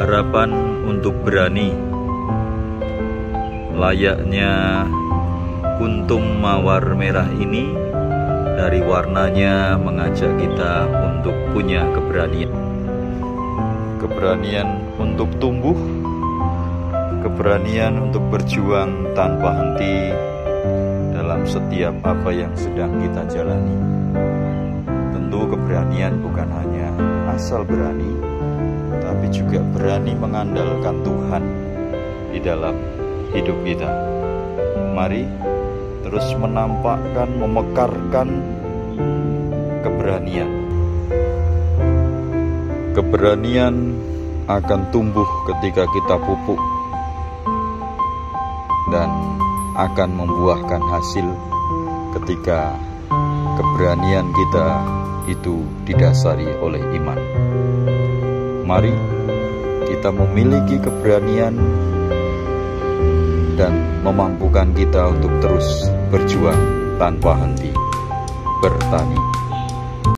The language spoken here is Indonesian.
harapan untuk berani. Layaknya kuntum mawar merah ini dari warnanya mengajak kita untuk punya keberanian. Keberanian untuk tumbuh keberanian untuk berjuang tanpa henti dalam setiap apa yang sedang kita jalani. Tentu keberanian bukan hanya asal berani juga berani mengandalkan Tuhan di dalam hidup kita mari terus menampakkan, memekarkan keberanian. Keberanian akan tumbuh ketika kita pupuk dan akan membuahkan hasil ketika keberanian kita itu didasari oleh iman. Mari kita memiliki keberanian dan memampukan kita untuk terus berjuang tanpa henti bertani.